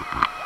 you